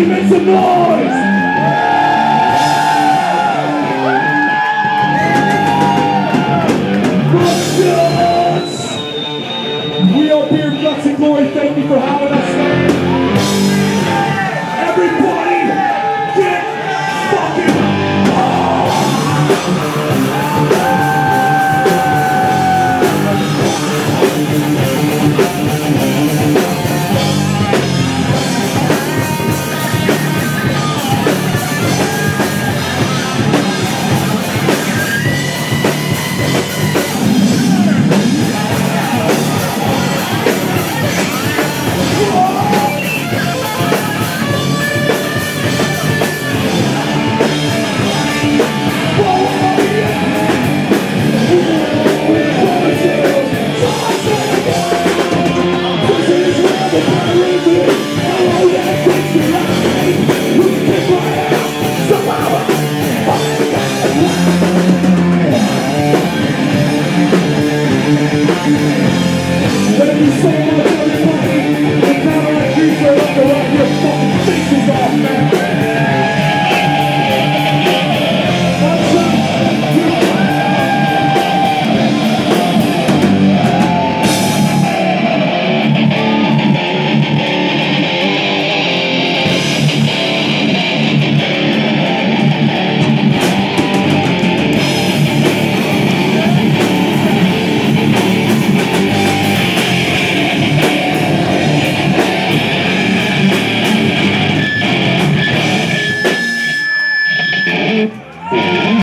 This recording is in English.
Everybody make some noise! you.